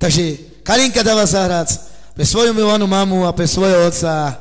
Takže Kalinka dáva zahrať pre svoju milovanú mamu a pre svojho otca.